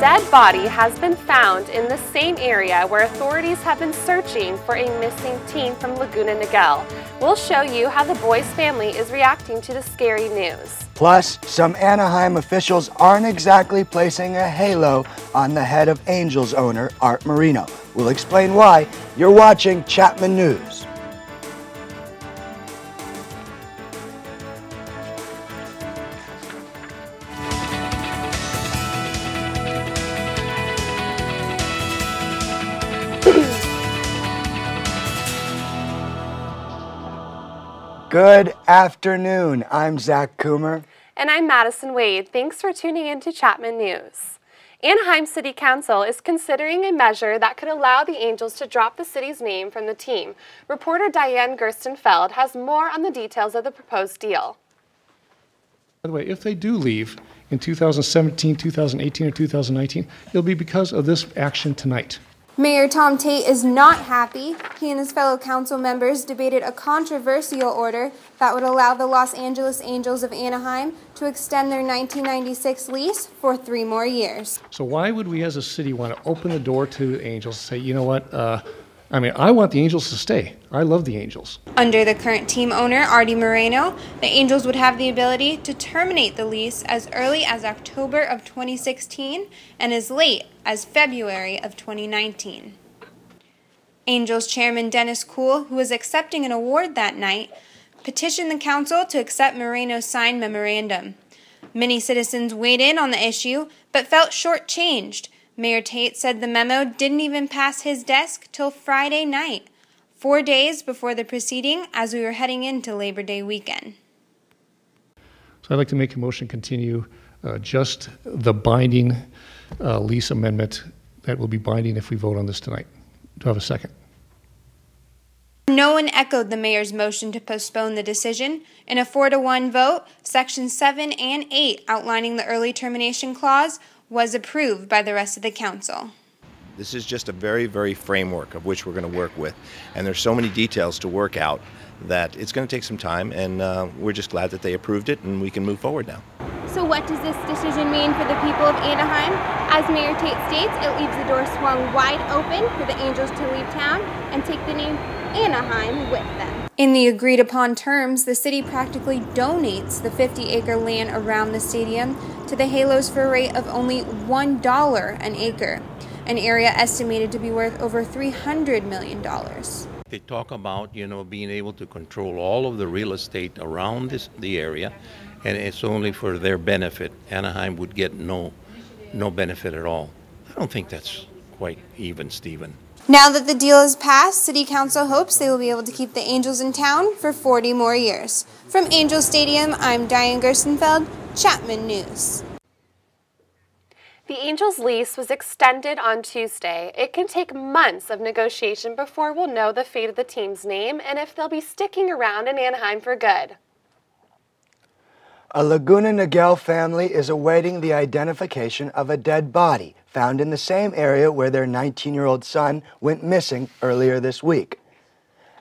dead body has been found in the same area where authorities have been searching for a missing teen from Laguna Niguel. We'll show you how the boy's family is reacting to the scary news. Plus, some Anaheim officials aren't exactly placing a halo on the head of Angels owner Arte Moreno. We'll explain why. You're watching Chapman News. Good afternoon. I'm Zach Cumer. And I'm Madison Wade. Thanks for tuning in to Chapman News. Anaheim City Council is considering a measure that could allow the Angels to drop the city's name from the team. Reporter Diane Gerstenfeld has more on the details of the proposed deal. By the way, if they do leave in 2017, 2018, or 2019, it'll be because of this action tonight. Mayor Tom Tait is not happy. He and his fellow council members debated a controversial order that would allow the Los Angeles Angels of Anaheim to extend their 1996 lease for three more years. So why would we as a city want to open the door to the Angels and say, you know what, uh, I mean, I want the Angels to stay. I love the Angels. Under the current team owner, Arte Moreno, the Angels would have the ability to terminate the lease as early as October of 2016 and as late as February of 2019. Angels chairman Dennis Kuhl, who was accepting an award that night, petitioned the council to accept Moreno's signed memorandum. Many citizens weighed in on the issue but felt shortchanged Mayor Tait said the memo didn't even pass his desk till Friday night, four days before the proceeding as we were heading into Labor Day weekend. So I'd like to make a motion continue uh, just the binding uh, lease amendment that will be binding if we vote on this tonight. Do I have a second? No one echoed the mayor's motion to postpone the decision. In a 4 to 1 vote, sections 7 and 8 outlining the early termination clause was approved by the rest of the council. This is just a very, very framework of which we're going to work with. And there's so many details to work out that it's going to take some time, and uh, we're just glad that they approved it and we can move forward now. So, what does this decision mean for the people of Anaheim? As Mayor Tait states, it leaves the door swung wide open for the Angels to leave town and take the name Anaheim with them. In the agreed upon terms, the city practically donates the 50 acre land around the stadium to the Halos for a rate of only $1 an acre, an area estimated to be worth over $300 million. They talk about, you know, being able to control all of the real estate around this, the area, and it's only for their benefit. Anaheim would get no, no benefit at all. I don't think that's quite even, Stephen. Now that the deal is passed, City Council hopes they will be able to keep the Angels in town for 40 more years. From Angel Stadium, I'm Diane Gerstenfeld, Chapman News. The Angels lease was extended on Tuesday. It can take months of negotiation before we'll know the fate of the team's name and if they'll be sticking around in Anaheim for good. A Laguna Niguel family is awaiting the identification of a dead body found in the same area where their 19 year old son went missing earlier this week.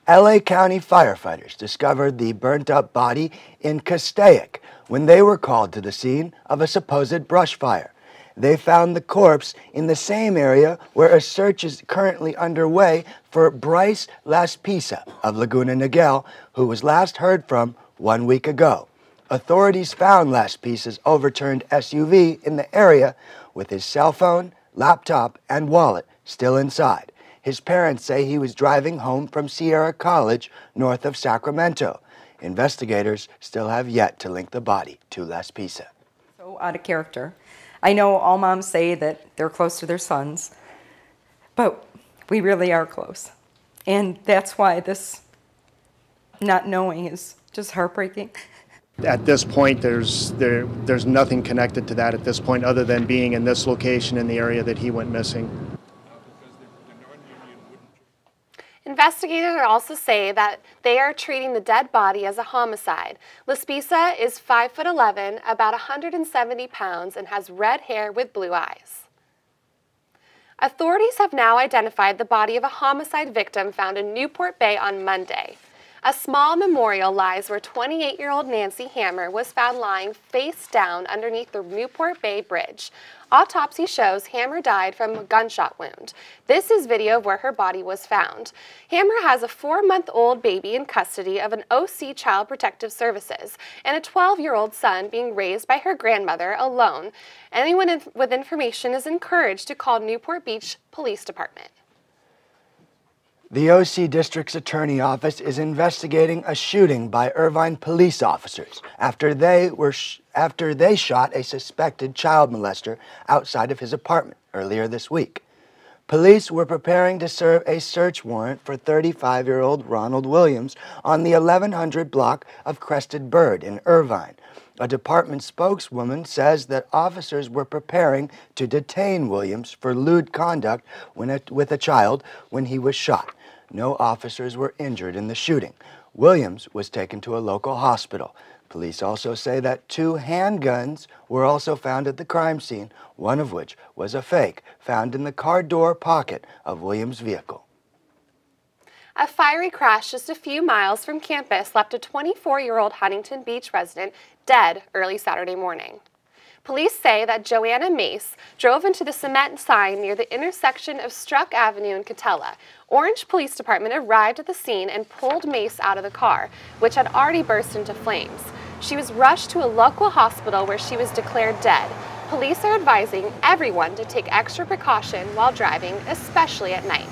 LA County firefighters discovered the burnt up body in Castaic when they were called to the scene of a supposed brush fire. They found the corpse in the same area where a search is currently underway for Bryce Laspisa of Laguna Niguel, who was last heard from one week ago. Authorities found Laspisa's overturned SUV in the area with his cell phone, laptop, and wallet still inside. His parents say he was driving home from Sierra College north of Sacramento. Investigators still have yet to link the body to Laspisa. So out of character. I know all moms say that they're close to their sons, but we really are close. And that's why this not knowing is just heartbreaking. At this point, there's, there, there's nothing connected to that at this point other than being in this location in the area that he went missing. Investigators also say that they are treating the dead body as a homicide. Laspisa is 5 foot 11, about 170 pounds, and has red hair with blue eyes. Authorities have now identified the body of a homicide victim found in Newport Bay on Monday. A small memorial lies where 28 year old Nancy Hammer was found lying face down underneath the Newport Bay Bridge. Autopsy shows Hammer died from a gunshot wound. This is video of where her body was found. Hammer has a four month old baby in custody of an OC Child Protective Services and a 12 year old son being raised by her grandmother alone. Anyone with information is encouraged to call Newport Beach Police Department. The OC District's Attorney Office is investigating a shooting by Irvine police officers after they were after they shot a suspected child molester outside of his apartment earlier this week. Police were preparing to serve a search warrant for 35-year-old Ronald Williams on the 1100 block of Crested Bird in Irvine. A department spokeswoman says that officers were preparing to detain Williams for lewd conduct a, with a child when he was shot. No officers were injured in the shooting. Williams was taken to a local hospital. Police also say that two handguns were also found at the crime scene, one of which was a fake found in the car door pocket of Williams' vehicle. A fiery crash just a few miles from campus left a 24 year old Huntington Beach resident dead early Saturday morning. Police say that Joanna Mace drove into the cement sign near the intersection of Struck Avenue and Katella. Orange Police Department arrived at the scene and pulled Mace out of the car, which had already burst into flames. She was rushed to a local hospital where she was declared dead. Police are advising everyone to take extra precaution while driving, especially at night.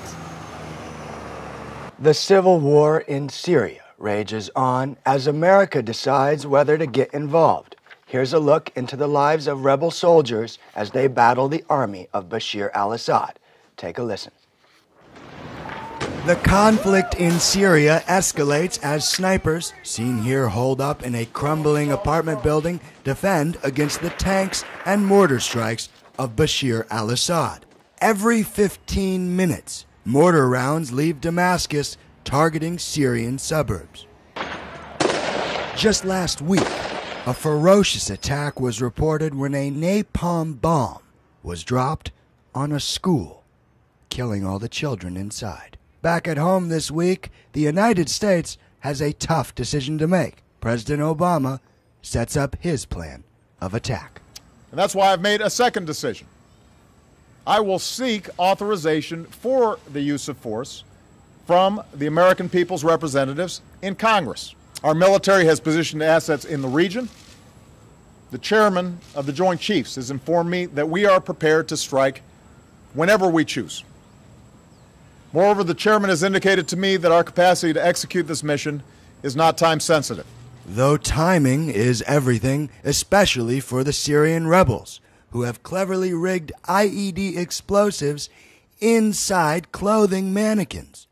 The civil war in Syria rages on as America decides whether to get involved. Here's a look into the lives of rebel soldiers as they battle the army of Bashar al Assad. Take a listen. The conflict in Syria escalates as snipers, seen here holed up in a crumbling apartment building, defend against the tanks and mortar strikes of Bashar al Assad. Every 15 minutes, mortar rounds leave Damascus targeting Syrian suburbs. Just last week, a ferocious attack was reported when a napalm bomb was dropped on a school, killing all the children inside. Back at home this week, the United States has a tough decision to make. President Obama sets up his plan of attack. And that's why I've made a second decision. I will seek authorization for the use of force from the American people's representatives in Congress. Our military has positioned assets in the region. The chairman of the Joint Chiefs has informed me that we are prepared to strike whenever we choose. Moreover, the chairman has indicated to me that our capacity to execute this mission is not time sensitive. Though timing is everything, especially for the Syrian rebels, who have cleverly rigged IED explosives inside clothing mannequins.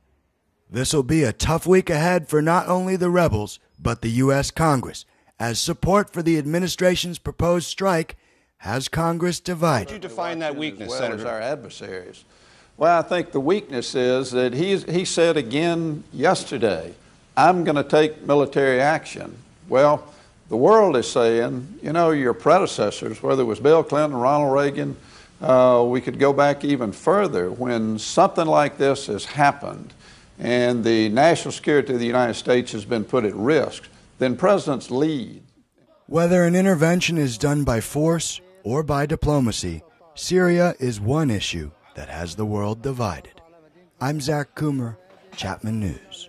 This'll be a tough week ahead for not only the rebels, but the U.S. Congress, as support for the administration's proposed strike has Congress divided. How would you define that weakness, well Senator? As our adversaries. Well, I think the weakness is that he's, he said again yesterday, I'm going to take military action. Well, the world is saying, you know, your predecessors, whether it was Bill Clinton, Ronald Reagan, uh, we could go back even further. When something like this has happened, and the national security of the United States has been put at risk, then presidents lead. Whether an intervention is done by force or by diplomacy, Syria is one issue that has the world divided. I'm Zach Cumer, Chapman News.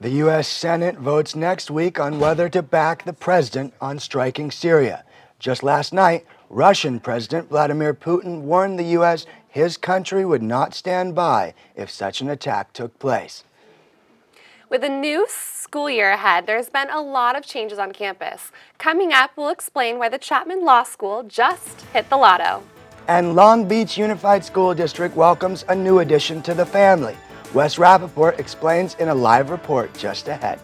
The U.S. Senate votes next week on whether to back the president on striking Syria. Just last night, Russian President Vladimir Putin warned the U.S his country would not stand by if such an attack took place. With a new school year ahead, there's been a lot of changes on campus. Coming up, we'll explain why the Chapman Law School just hit the lotto. And Long Beach Unified School District welcomes a new addition to the family. Wes Rapaport explains in a live report just ahead.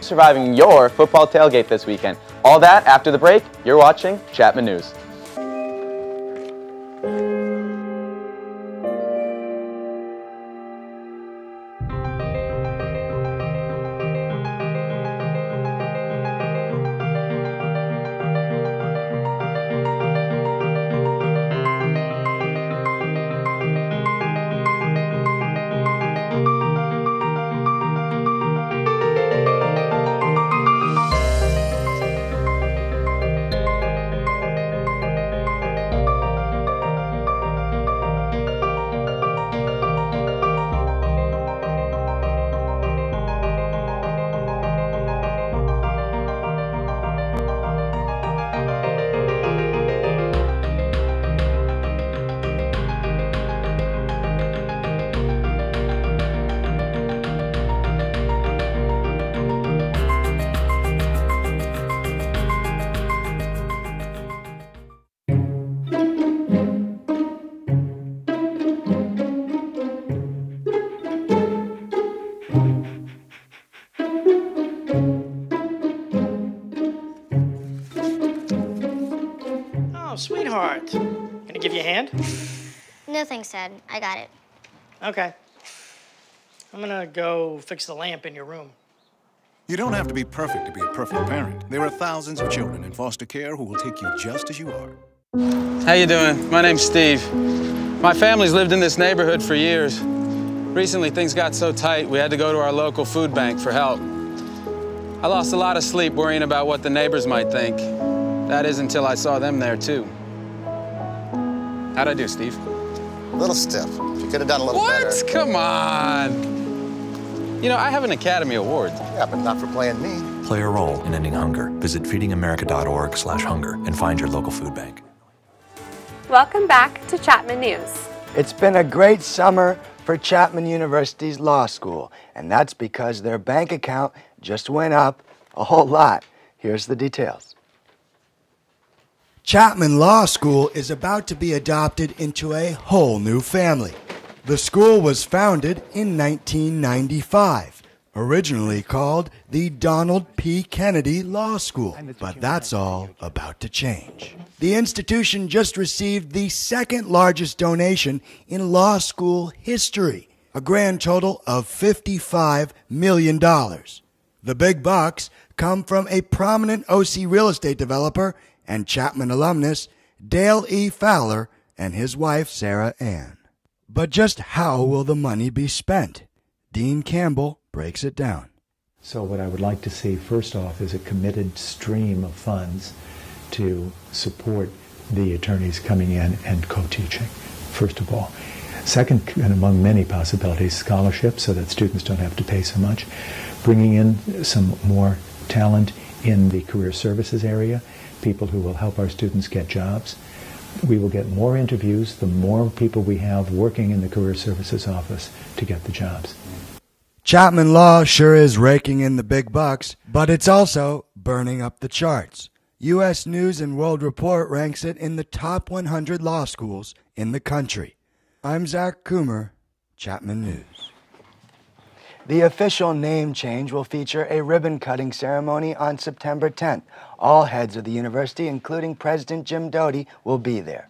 Surviving your football tailgate this weekend. All that after the break. You're watching Chapman News. No thanks, Dad. I got it. Okay. I'm gonna go fix the lamp in your room. You don't have to be perfect to be a perfect parent. There are thousands of children in foster care who will take you just as you are. How you doing? My name's Steve. My family's lived in this neighborhood for years. Recently, things got so tight, we had to go to our local food bank for help. I lost a lot of sleep worrying about what the neighbors might think. That is until I saw them there, too. How'd I do, Steve? A little stiff. You could have done a little what? better. Come on. You know, I have an Academy Award. Yeah, but not for playing me. Play a role in ending hunger. Visit feedingamerica.org slash hunger and find your local food bank. Welcome back to Chapman News. It's been a great summer for Chapman University's law school, and that's because their bank account just went up a whole lot. Here's the details. Chapman Law School is about to be adopted into a whole new family. The school was founded in 1995, originally called the Donald P. Kennedy Law School, but that's all about to change. The institution just received the second largest donation in law school history, a grand total of $55 million. The big bucks come from a prominent OC real estate developer and Chapman alumnus, Dale E. Fowler, and his wife, Sarah Ann. But just how will the money be spent? Dean Campbell breaks it down. So, what I would like to see first off is a committed stream of funds to support the attorneys coming in and co teaching, first of all. Second, and among many possibilities, scholarships so that students don't have to pay so much. Bringing in some more talent in the career services area, people who will help our students get jobs. We will get more interviews the more people we have working in the career services office to get the jobs. Chapman Law sure is raking in the big bucks, but it's also burning up the charts. U.S. News and World Report ranks it in the top 100 law schools in the country. I'm Zach Cumer, Chapman News. The official name change will feature a ribbon cutting ceremony on September 10th. All heads of the university, including President Jim Doti, will be there.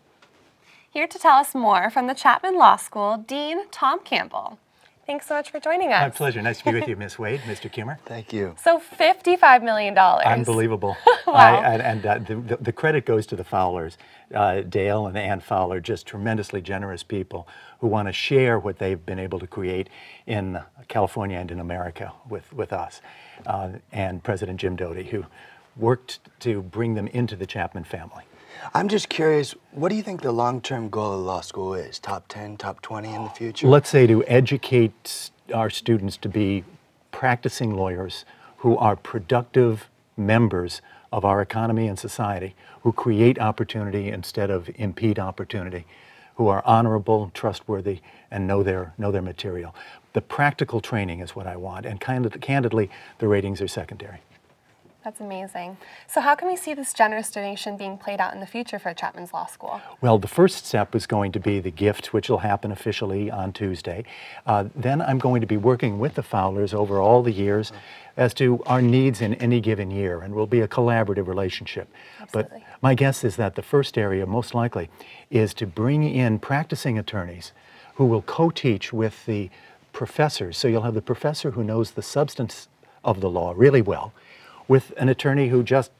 Here to tell us more from the Chapman Law School, Dean Tom Campbell. Thanks so much for joining us. My pleasure. Nice to be with you, Miss Wade, Mr. Kimmer. Thank you. So $55 million. Unbelievable. wow. I, and and uh, the, the credit goes to the Fowlers. Uh, Dale and Ann Fowler, just tremendously generous people who want to share what they've been able to create in California and in America with, with us. Uh, and President Jim Doti, who worked to bring them into the Chapman family. I'm just curious, what do you think the long term goal of law school is? Top 10, top 20 in the future? Let's say to educate our students to be practicing lawyers who are productive members of our economy and society, who create opportunity instead of impede opportunity, who are honorable, trustworthy, and know their, know their material. The practical training is what I want, and kind of, candidly, the ratings are secondary. That's amazing. So how can we see this generous donation being played out in the future for Chapman's Law School? Well, the first step is going to be the gift, which will happen officially on Tuesday. Uh, then I'm going to be working with the Fowlers over all the years as to our needs in any given year, and will be a collaborative relationship. Absolutely. But my guess is that the first area, most likely, is to bring in practicing attorneys who will co-teach with the professors. So you'll have the professor who knows the substance of the law really well, with an attorney who just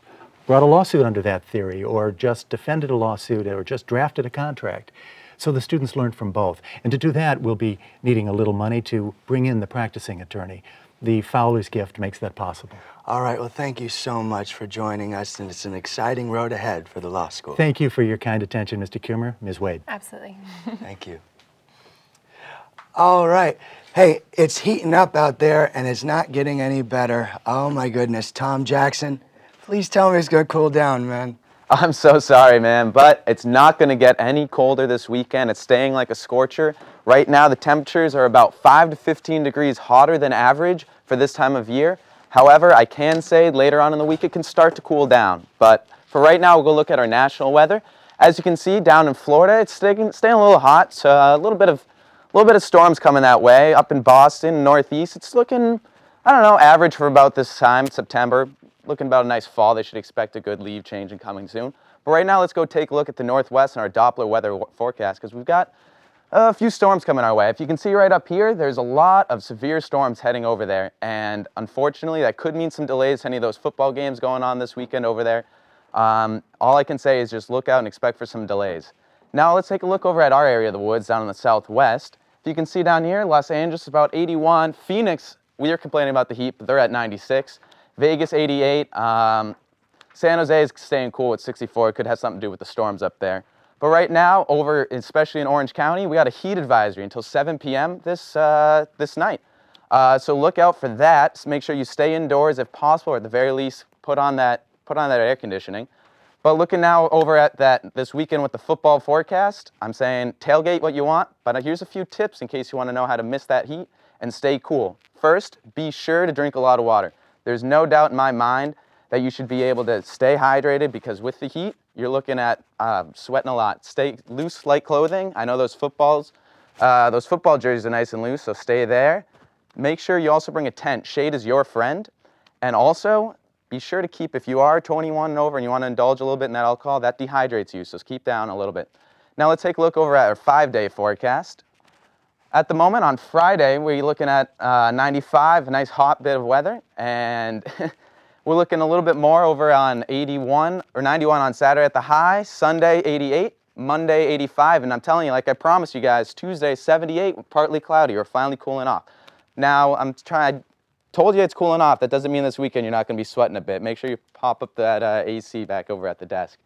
brought a lawsuit under that theory or just defended a lawsuit or just drafted a contract. So the students learn from both. And to do that, we'll be needing a little money to bring in the practicing attorney. The Fowler's gift makes that possible. All right, well, thank you so much for joining us, and it's an exciting road ahead for the law school. Thank you for your kind attention, Mr. Cumer, Ms. Wade. Absolutely. Thank you. All right. Hey, it's heating up out there and it's not getting any better. Oh my goodness. Tom Jackson, please tell me it's to cool down, man. I'm so sorry, man, but it's not going to get any colder this weekend. It's staying like a scorcher. Right now, the temperatures are about 5 to 15 degrees hotter than average for this time of year. However, I can say later on in the week it can start to cool down. But for right now, we'll go look at our national weather. As you can see, down in Florida, it's staying, staying a little hot. So a little bit of a little bit of storms coming that way. Up in Boston, Northeast, it's looking, I don't know, average for about this time, September. Looking about a nice fall. They should expect a good leave change and coming soon. But right now, let's go take a look at the northwest and our Doppler weather forecast because we've got a few storms coming our way. If you can see right up here, there's a lot of severe storms heading over there. And unfortunately, that could mean some delays to any of those football games going on this weekend over there. Um, all I can say is just look out and expect for some delays. Now let's take a look over at our area of the woods down in the southwest. If you can see down here, Los Angeles about 81. Phoenix, we are complaining about the heat, but they're at 96. Vegas 88. Um, San Jose is staying cool at 64. It could have something to do with the storms up there. But right now, over especially in Orange County, we got a heat advisory until 7 p.m. this uh, this night. Uh, so look out for that. Make sure you stay indoors if possible, or at the very least, put on that put on that air conditioning. But looking now over at that this weekend with the football forecast, I'm saying tailgate what you want. But here's a few tips in case you want to know how to miss that heat and stay cool. First, be sure to drink a lot of water. There's no doubt in my mind that you should be able to stay hydrated because with the heat, you're looking at uh, sweating a lot. Stay loose, light clothing. I know those footballs, uh, those football jerseys are nice and loose, so stay there. Make sure you also bring a tent. Shade is your friend. And also, be sure to keep, if you are 21 and over and you want to indulge a little bit in that alcohol, that dehydrates you, so keep down a little bit. Now let's take a look over at our five-day forecast. At the moment, on Friday, we're looking at uh, 95, a nice hot bit of weather, and We're looking a little bit more over on 81 or 91 on Saturday at the high, Sunday 88, Monday 85, and I'm telling you, like I promised you guys, Tuesday 78, partly cloudy. We're finally cooling off. Now, I'm trying, told you it's cooling off. That doesn't mean this weekend you're not going to be sweating a bit. Make sure you pop up that uh, AC back over at the desk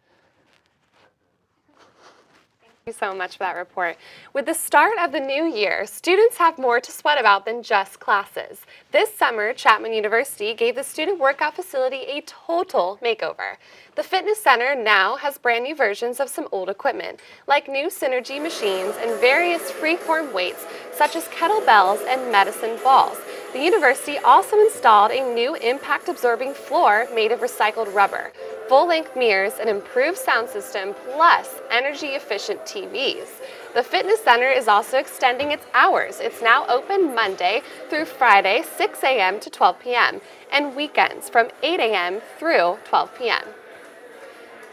you so much for that report. With the start of the new year, students have more to sweat about than just classes. This summer, Chapman University gave the student workout facility a total makeover. The fitness center now has brand new versions of some old equipment, like new Synergy machines and various freeform weights, such as kettlebells and medicine balls. The university also installed a new impact-absorbing floor made of recycled rubber full-length mirrors, an improved sound system, plus energy-efficient TVs. The fitness center is also extending its hours. It's now open Monday through Friday, 6 a.m. to 12 p.m., and weekends from 8 a.m. through 12 p.m.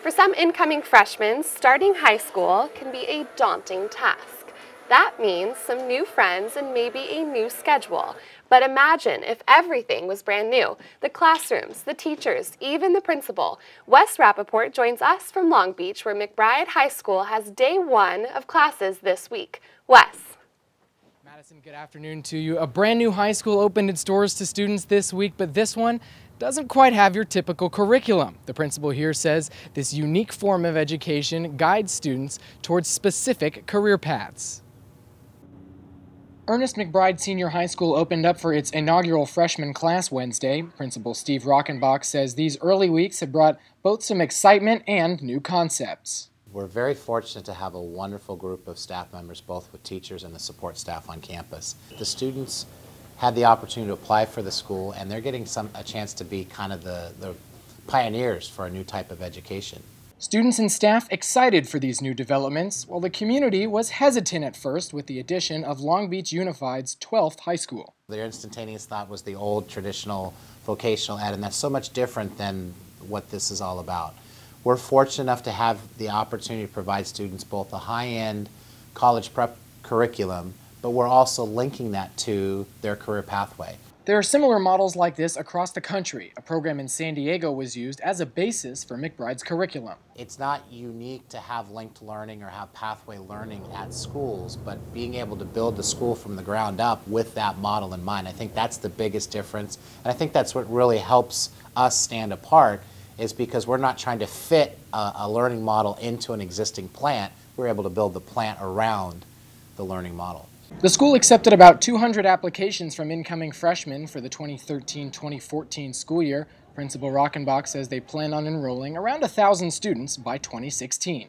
For some incoming freshmen, starting high school can be a daunting task. That means some new friends and maybe a new schedule. But imagine if everything was brand new. The classrooms, the teachers, even the principal. Wes Rapaport joins us from Long Beach where McBride High School has day one of classes this week. Wes. Madison, good afternoon to you. A brand new high school opened its doors to students this week, but this one doesn't quite have your typical curriculum. The principal here says this unique form of education guides students towards specific career paths. Ernest McBride Senior High School opened up for its inaugural freshman class Wednesday. Principal Steve Rockenbach says these early weeks have brought both some excitement and new concepts. We're very fortunate to have a wonderful group of staff members, both with teachers and the support staff on campus. The students had the opportunity to apply for the school, and they're getting some a chance to be kind of the, the pioneers for a new type of education. Students and staff excited for these new developments, while the community was hesitant at first with the addition of Long Beach Unified's 12th high school. Their instantaneous thought was the old traditional vocational ed, and that's so much different than what this is all about. We're fortunate enough to have the opportunity to provide students both a high-end college prep curriculum, but we're also linking that to their career pathway. There are similar models like this across the country. A program in San Diego was used as a basis for McBride's curriculum. It's not unique to have linked learning or have pathway learning at schools, but being able to build the school from the ground up with that model in mind, I think that's the biggest difference. And I think that's what really helps us stand apart is because we're not trying to fit a, a learning model into an existing plant. We're able to build the plant around the learning model. The school accepted about 200 applications from incoming freshmen for the 2013-2014 school year. Principal Rockenbach says they plan on enrolling around 1,000 students by 2016.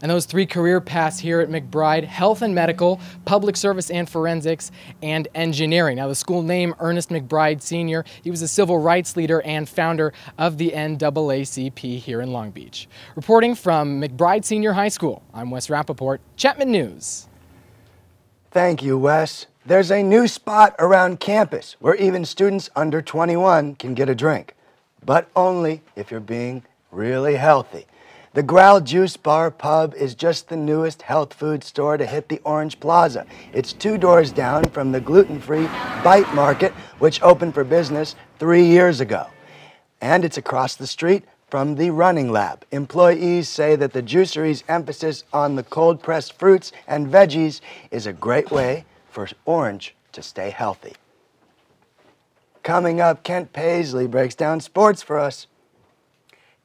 And those three career paths here at McBride, health and medical, public service and forensics, and engineering. Now the school name Ernest McBride Sr., he was a civil rights leader and founder of the NAACP here in Long Beach. Reporting from McBride Senior High School, I'm Wes Rapaport, Chapman News. Thank you, Wes. There's a new spot around campus where even students under 21 can get a drink, but only if you're being really healthy. The Growl Juice Bar Pub is just the newest health food store to hit the Orange Plaza. It's two doors down from the gluten free Bite Market, which opened for business three years ago. And it's across the street from the Running Lab. Employees say that the juicery's emphasis on the cold pressed fruits and veggies is a great way for Orange to stay healthy. Coming up, Kent Paisley breaks down sports for us.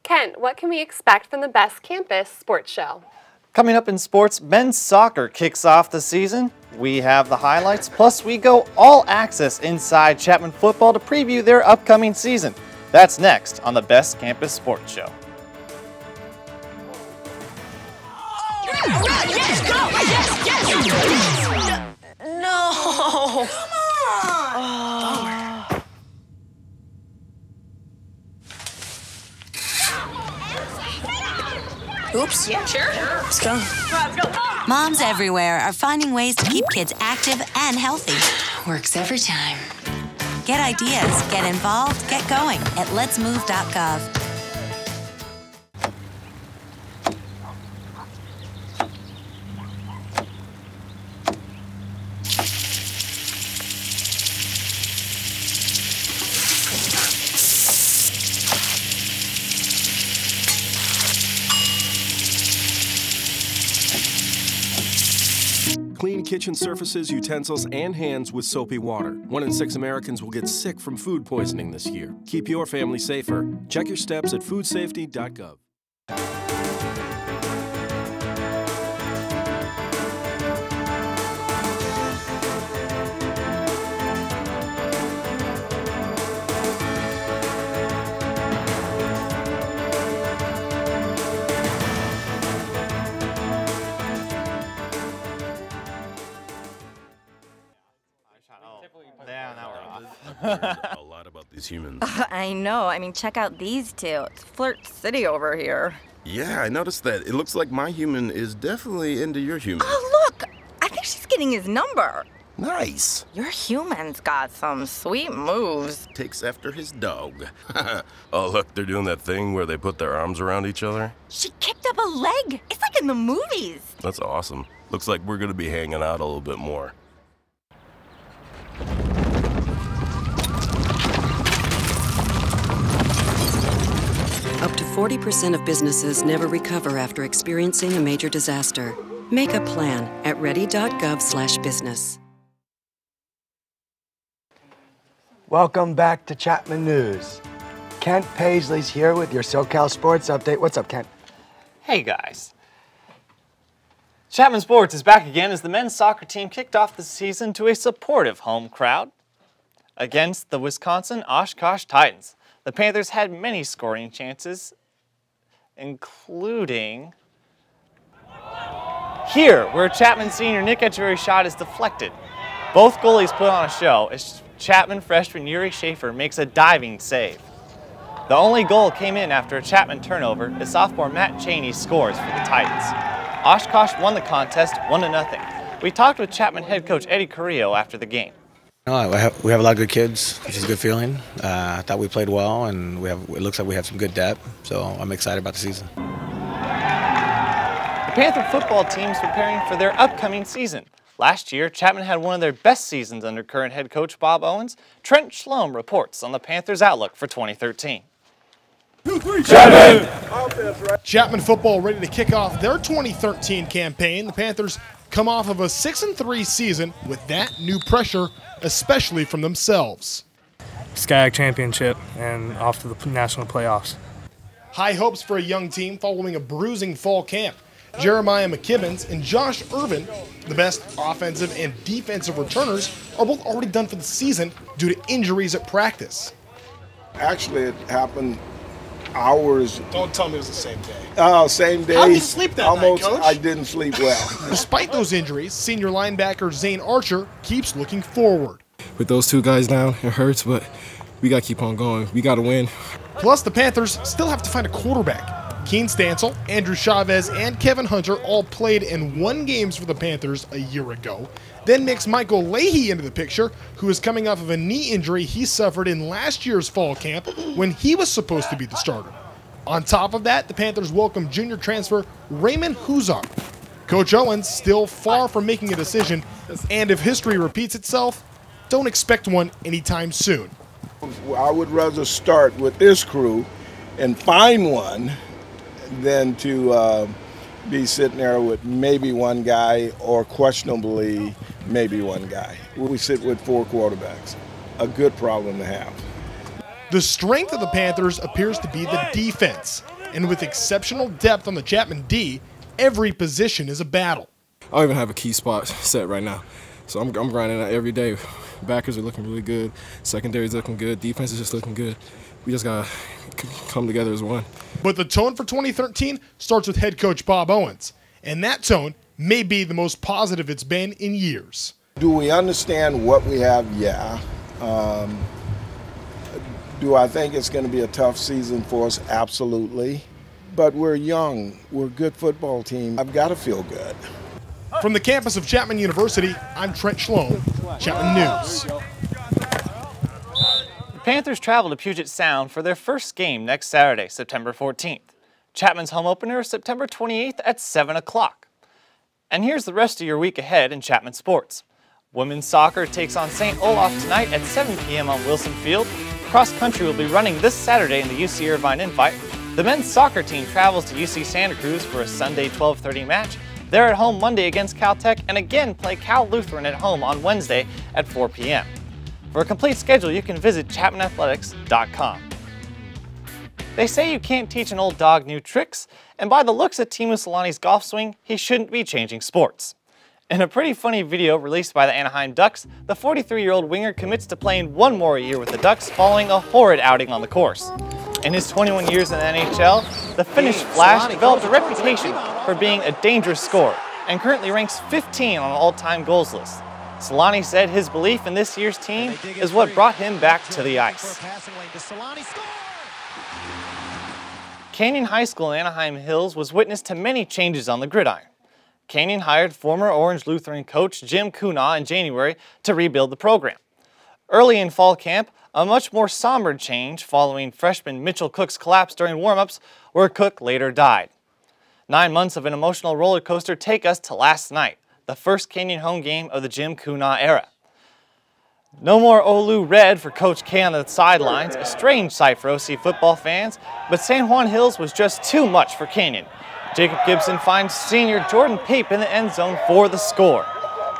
Kent, what can we expect from the Best Campus Sports Show? Coming up in sports, men's soccer kicks off the season. We have the highlights, plus we go all access inside Chapman football to preview their upcoming season. That's next on the Best Campus Sports Show. No! Come on! Oh. Oops. Yeah, sure. Let's go. Let's go. Moms everywhere are finding ways to keep kids active and healthy. Works every time. Get ideas, get involved, get going at letsmove.gov. kitchen surfaces, utensils, and hands with soapy water. One in six Americans will get sick from food poisoning this year. Keep your family safer. Check your steps at foodsafety.gov. a lot about these humans. I know. I mean, check out these two. It's Flirt City over here. Yeah, I noticed that. It looks like my human is definitely into your human. Oh, look! I think she's getting his number. Nice. Your human's got some sweet moves. Takes after his dog. oh, look, they're doing that thing where they put their arms around each other. She kicked up a leg. It's like in the movies. That's awesome. Looks like we're gonna be hanging out a little bit more. 40% of businesses never recover after experiencing a major disaster. Make a plan at ready.gov/business. Welcome back to Chapman News. Kent Paisley's here with your SoCal Sports Update. What's up, Kent? Hey guys. Chapman Sports is back again as the men's soccer team kicked off the season to a supportive home crowd against the Wisconsin Oshkosh Titans. The Panthers had many scoring chances, including here, where Chapman senior Nick Echeverry's shot is deflected. Both goalies put on a show as Chapman freshman Yuri Schaefer makes a diving save. The only goal came in after a Chapman turnover as sophomore Matt Cheney scores for the Titans. Oshkosh won the contest 1 to nothing. We talked with Chapman head coach Eddie Carrillo after the game. No, we have, we have a lot of good kids, which is a good feeling. Uh, I thought we played well, and we have. It looks like we have some good depth. So I'm excited about the season. The Panther football team is preparing for their upcoming season. Last year, Chapman had one of their best seasons under current head coach Bob Owens. Trent Schlom reports on the Panthers' outlook for 2013. Chapman! Chapman football ready to kick off their 2013 campaign. The Panthers come off of a 6 and 3 season with that new pressure, especially from themselves. SCIAC championship and off to the national playoffs. High hopes for a young team following a bruising fall camp. Jeremiah McKibbins and Josh Irvin, the best offensive and defensive returners, are both already done for the season due to injuries at practice. Actually, it happened hours. Don't tell me it was the same day. Oh, same day. How did you sleep that Almost, night, Coach? I didn't sleep well. Despite those injuries, senior linebacker Zane Archer keeps looking forward. With those two guys down, it hurts, but we got to keep on going. We got to win. Plus, the Panthers still have to find a quarterback. Keen Stansel, Andrew Chavez, and Kevin Hunter all played in one games for the Panthers a year ago. Then mix Michael Leahy into the picture, who is coming off of a knee injury he suffered in last year's fall camp when he was supposed to be the starter. On top of that, the Panthers welcome junior transfer Raymond Huzar. Coach Owens still far from making a decision, and if history repeats itself, don't expect one anytime soon. I would rather start with this crew and find one than to uh, be sitting there with maybe one guy or questionably maybe one guy. We sit with four quarterbacks. A good problem to have. The strength of the Panthers appears to be the defense, and with exceptional depth on the Chapman D, every position is a battle. I don't even have a key spot set right now. So I'm, I'm grinding out every day. Backers are looking really good. Secondary's looking good. Defense is just looking good. We just got to come together as one. But the tone for 2013 starts with head coach Bob Owens, and that tone may be the most positive it's been in years. Do we understand what we have? Yeah. Um, do I think it's going to be a tough season for us? Absolutely. But we're young. We're a good football team. I've got to feel good. From the campus of Chapman University, I'm Trent Schloem, Chapman News. The Panthers travel to Puget Sound for their first game next Saturday, September 14th. Chapman's home opener is September 28th at 7 o'clock. And here's the rest of your week ahead in Chapman sports. Women's soccer takes on St. Olaf tonight at 7 p.m. on Wilson Field. Cross country will be running this Saturday in the UC Irvine Invite. The men's soccer team travels to UC Santa Cruz for a Sunday 12:30 match. They're at home Monday against Caltech and again play Cal Lutheran at home on Wednesday at 4 p.m. For a complete schedule, you can visit chapmanathletics.com. They say you can't teach an old dog new tricks, and by the looks of Teemu Selanne's golf swing, he shouldn't be changing sports. In a pretty funny video released by the Anaheim Ducks, the 43-year-old winger commits to playing one more year with the Ducks following a horrid outing on the course. In his 21 years in the NHL, the Finnish Flash developed a reputation for being a dangerous scorer and currently ranks 15 on the all-time goals list. Selanne said his belief in this year's team is what brought him back to the ice. Canyon High School in Anaheim Hills was witness to many changes on the gridiron. Canyon hired former Orange Lutheran coach Jim Kuna in January to rebuild the program. Early in fall camp, a much more somber change following freshman Mitchell Cook's collapse during warmups, where Cook later died. Nine months of an emotional roller coaster take us to last night, the first Canyon home game of the Jim Kuna era. No more Olu Red for Coach K on the sidelines, a strange sight for OC football fans, but San Juan Hills was just too much for Canyon. Jacob Gibson finds senior Jordan Pape in the end zone for the score.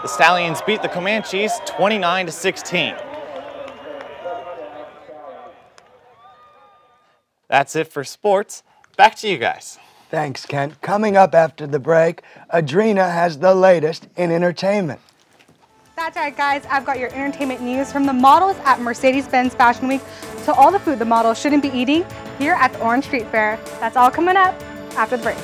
The Stallions beat the Comanches 29 to 16. That's it for sports. Back to you guys. Thanks, Kent. Coming up after the break, Adrina has the latest in entertainment. That's right, guys. I've got your entertainment news from the models at Mercedes-Benz Fashion Week to all the food the models shouldn't be eating here at the Orange Street Fair. That's all coming up after the break.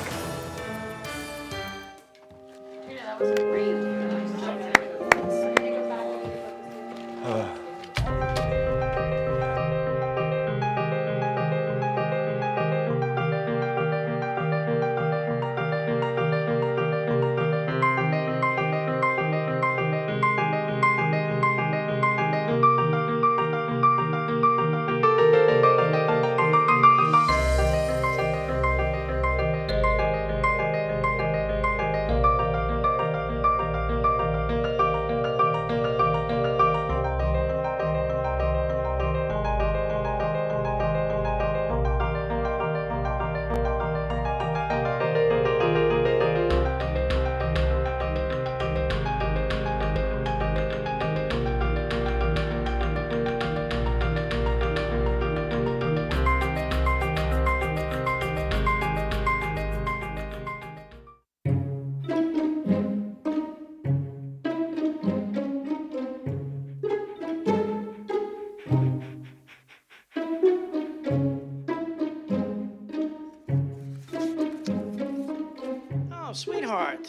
Oh, sweetheart.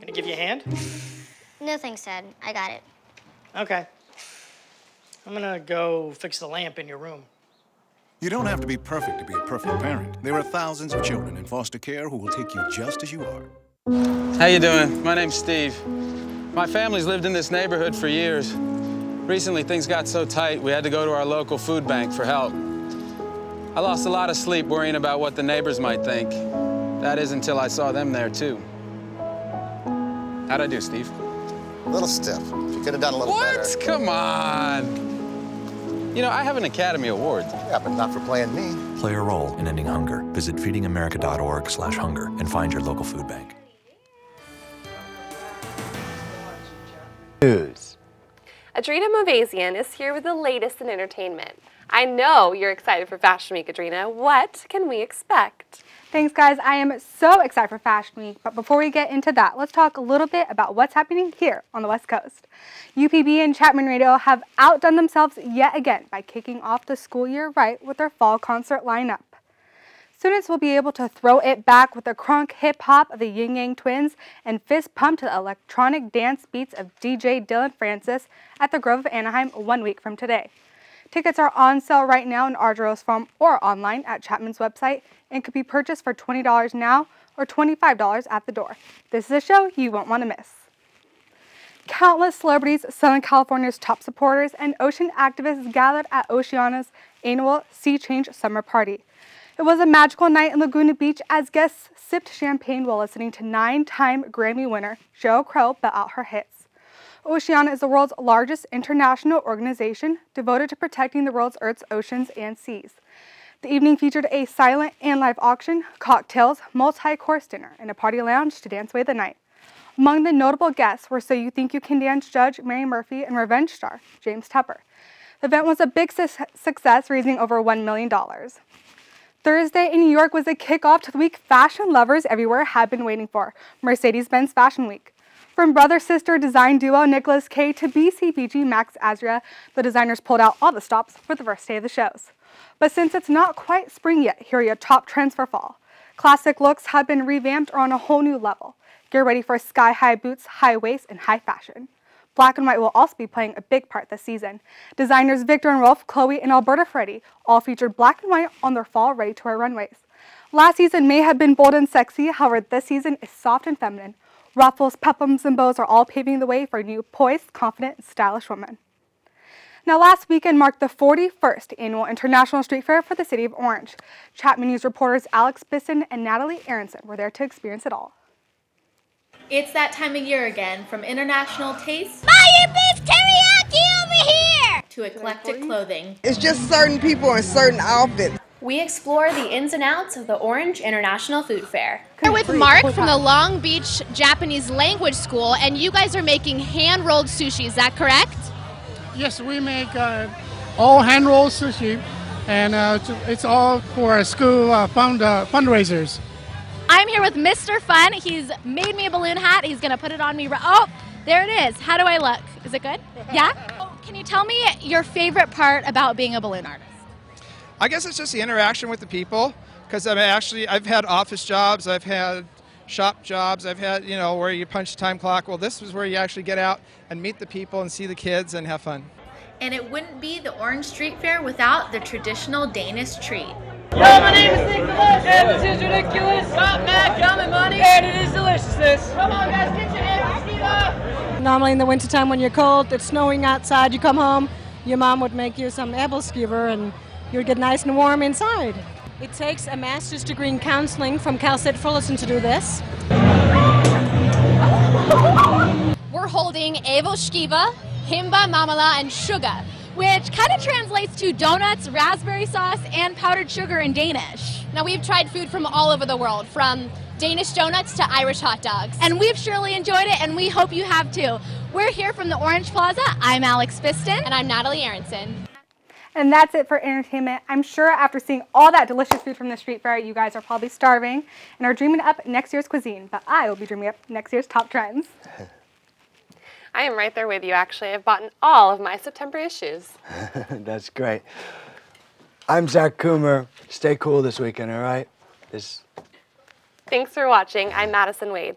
Gonna give you a hand? No thanks, Dad. I got it. Okay. I'm gonna go fix the lamp in your room. You don't have to be perfect to be a perfect parent. There are thousands of children in foster care who will take you just as you are. How you doing? My name's Steve. My family's lived in this neighborhood for years. Recently, things got so tight, we had to go to our local food bank for help. I lost a lot of sleep worrying about what the neighbors might think. That is until I saw them there too. How'd I do, Steve? A little stiff. You could have done a little what? better. Come on. You know, I have an Academy Award. Yeah, but not for playing me. Play a role in ending hunger. Visit feedingamerica.org slash hunger and find your local food bank. News. Adrina Movsesian is here with the latest in entertainment. I know you're excited for Fashion Week, Adrina. What can we expect? Thanks, guys. I am so excited for Fashion Week. But before we get into that, let's talk a little bit about what's happening here on the West Coast. UPB and Chapman Radio have outdone themselves yet again by kicking off the school year right with their fall concert lineup. Students will be able to throw it back with the crunk hip hop of the Ying Yang Twins and fist pump to the electronic dance beats of DJ Dillon Francis at the Grove of Anaheim one week from today. Tickets are on sale right now in Argyros Forum or online at Chapman's website and could be purchased for $20 now or $25 at the door. This is a show you won't want to miss. Countless celebrities, Southern California's top supporters, and ocean activists gathered at Oceana's annual Sea Change Summer Party. It was a magical night in Laguna Beach as guests sipped champagne while listening to nine-time Grammy winner Sheryl Crow belt out her hits. Oceana is the world's largest international organization devoted to protecting the world's Earth's oceans and seas. The evening featured a silent and live auction, cocktails, multi-course dinner, and a party lounge to dance away the night. Among the notable guests were So You Think You Can Dance judge Mary Murphy and revenge star James Tupper. The event was a big su success, raising over $1 million. Thursday in New York was the kickoff to the week fashion lovers everywhere had been waiting for, Mercedes-Benz Fashion Week. From brother-sister design duo Nicholas K to BCBG Max Azria, the designers pulled out all the stops for the first day of the shows. But since it's not quite spring yet, here are your top trends for fall. Classic looks have been revamped or on a whole new level. Get ready for sky-high boots, high waist, and high fashion. Black and white will also be playing a big part this season. Designers Viktor and Rolf, Chloe, and Alberta Ferretti all featured black and white on their fall ready-to-wear runways. Last season may have been bold and sexy, however this season is soft and feminine. Ruffles, peplums, and bows are all paving the way for a new poised, confident, and stylish woman. Now, last weekend marked the 41st annual International Street Fair for the city of Orange. Chapman News reporters Alex Bisson and Natalie Aronson were there to experience it all. It's that time of year again, from international tastes Fire beef teriyaki over here! to eclectic clothing. It's just certain people in certain outfits. We explore the ins and outs of the Orange International Food Fair. We're with Mark from the Long Beach Japanese Language School, and you guys are making hand rolled sushi, is that correct? Yes, we make uh, all hand rolled sushi, and uh, it's- it's all for school uh, fund, uh, fundraisers. I'm here with Mr. Fun. He's made me a balloon hat. He's gonna put it on me. Oh, there it is. How do I look? Is it good? Yeah? Oh, Can you tell me your favorite part about being a balloon artist? I guess it's just the interaction with the people because I'm actually I've had office jobs, I've had shop jobs, I've had you know where you punch the time clock. Well, this is where you actually get out and meet the people and see the kids and have fun. And it wouldn't be the Orange Street Fair without the traditional Danish treat. Yo, my name is Nicholas, and this is ridiculous. Got mad gum and money, and it is deliciousness. Come on, guys, get your hands up. Normally in the wintertime when you're cold, it's snowing outside, you come home, your mom would make you some aebleskiver and you'd get nice and warm inside. It takes a master's degree in counseling from Cal State Fullerton to do this. We're holding Evo Shkiva, Himba Mamala, and Shuga, which kind of translates to donuts, raspberry sauce, and powdered sugar in Danish. Now, we've tried food from all over the world, from Danish donuts to Irish hot dogs. And we've surely enjoyed it, and we hope you have too. We're here from the Orange Plaza. I'm Alex Fiston. And I'm Natalie Aronson. And that's it for entertainment. I'm sure after seeing all that delicious food from the street fair, you guys are probably starving and are dreaming up next year's cuisine. But I will be dreaming up next year's top trends. I am right there with you, actually. I've bought all of my September issues. That's great. I'm Zach Cumer. Stay cool this weekend, all right? This Thanks for watching. I'm Madison Wade.